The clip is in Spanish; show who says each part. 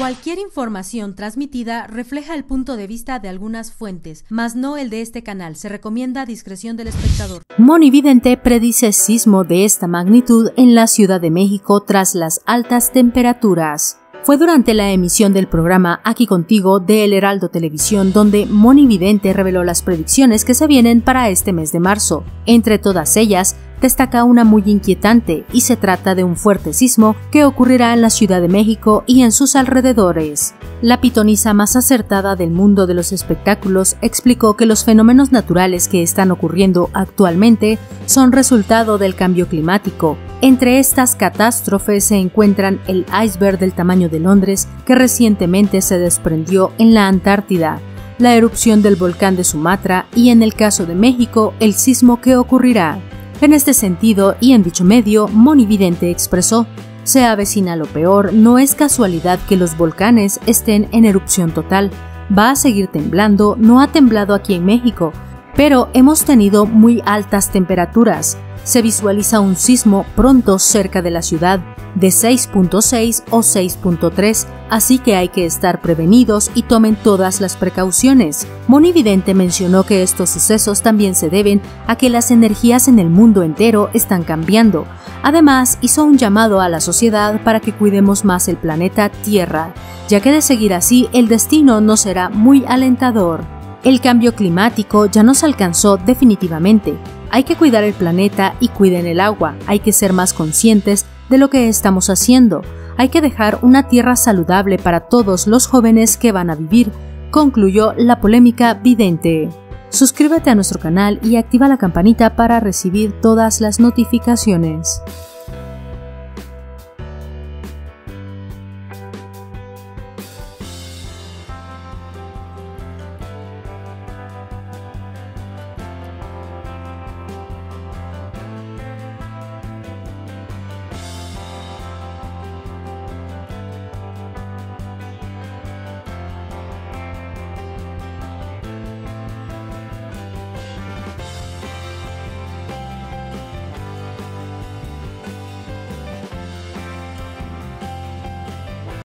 Speaker 1: Cualquier información transmitida refleja el punto de vista de algunas fuentes, mas no el de este canal. Se recomienda discreción del espectador.
Speaker 2: Monividente predice sismo de esta magnitud en la Ciudad de México tras las altas temperaturas. Fue durante la emisión del programa Aquí contigo de El Heraldo Televisión donde Monividente reveló las predicciones que se vienen para este mes de marzo. Entre todas ellas, destaca una muy inquietante y se trata de un fuerte sismo que ocurrirá en la Ciudad de México y en sus alrededores. La pitonisa más acertada del mundo de los espectáculos explicó que los fenómenos naturales que están ocurriendo actualmente son resultado del cambio climático. Entre estas catástrofes se encuentran el iceberg del tamaño de Londres que recientemente se desprendió en la Antártida, la erupción del volcán de Sumatra y en el caso de México el sismo que ocurrirá. En este sentido, y en dicho medio, Monividente expresó, se avecina lo peor, no es casualidad que los volcanes estén en erupción total, va a seguir temblando, no ha temblado aquí en México, pero hemos tenido muy altas temperaturas, se visualiza un sismo pronto cerca de la ciudad de 6.6 o 6.3, así que hay que estar prevenidos y tomen todas las precauciones. Monividente mencionó que estos sucesos también se deben a que las energías en el mundo entero están cambiando. Además, hizo un llamado a la sociedad para que cuidemos más el planeta Tierra, ya que de seguir así el destino no será muy alentador. El cambio climático ya nos alcanzó definitivamente. Hay que cuidar el planeta y cuiden el agua. Hay que ser más conscientes de lo que estamos haciendo. Hay que dejar una tierra saludable para todos los jóvenes que van a vivir, concluyó la polémica vidente. Suscríbete a nuestro canal y activa la campanita para recibir todas las notificaciones.